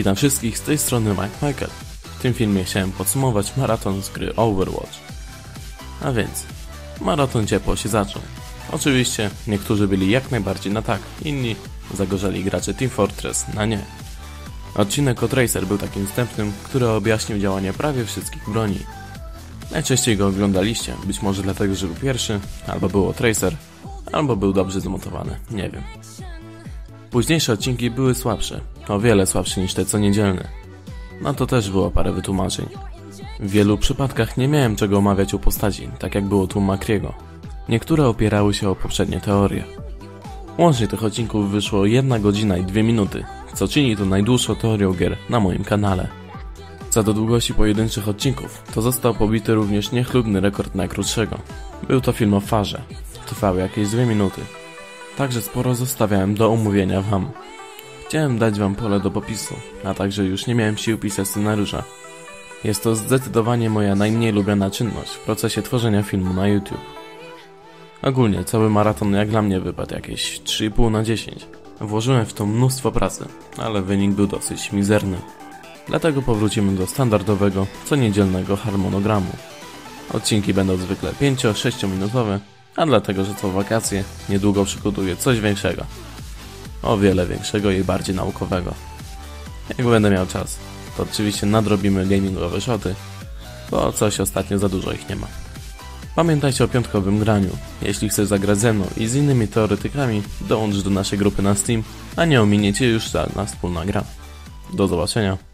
Witam wszystkich, z tej strony Mike Michael. W tym filmie chciałem podsumować maraton z gry Overwatch. A więc, maraton ciepło się zaczął. Oczywiście, niektórzy byli jak najbardziej na tak, inni zagorzeli gracze Team Fortress na nie. Odcinek o Tracer był takim wstępnym, który objaśnił działanie prawie wszystkich broni. Najczęściej go oglądaliście, być może dlatego, że był pierwszy, albo było Tracer, albo był dobrze zmontowany, nie wiem. Późniejsze odcinki były słabsze, o wiele słabsze niż te co niedzielne. No to też było parę wytłumaczeń. W wielu przypadkach nie miałem czego omawiać u postaci, tak jak było tu u Makriego. Niektóre opierały się o poprzednie teorie. Łącznie tych odcinków wyszło 1 godzina i 2 minuty, co czyni to najdłuższą teorią gier na moim kanale. Co do długości pojedynczych odcinków, to został pobity również niechlubny rekord najkrótszego. Był to film o farze. Trwał jakieś 2 minuty. Także sporo zostawiałem do omówienia wam. Chciałem dać wam pole do popisu, a także już nie miałem sił pisać scenariusza. Jest to zdecydowanie moja najmniej lubiana czynność w procesie tworzenia filmu na YouTube. Ogólnie cały maraton jak dla mnie wypadł jakieś 3,5 na 10. Włożyłem w to mnóstwo pracy, ale wynik był dosyć mizerny. Dlatego powrócimy do standardowego, co niedzielnego harmonogramu. Odcinki będą zwykle 5-6 minutowe, a dlatego, że to wakacje, niedługo przygotuję coś większego. O wiele większego i bardziej naukowego. Jak będę miał czas, to oczywiście nadrobimy gamingowe shoty, bo coś ostatnio za dużo ich nie ma. Pamiętajcie o piątkowym graniu. Jeśli chcesz zagrać ze mną i z innymi teoretykami, dołącz do naszej grupy na Steam, a nie ominiecie już żadna wspólna gra. Do zobaczenia.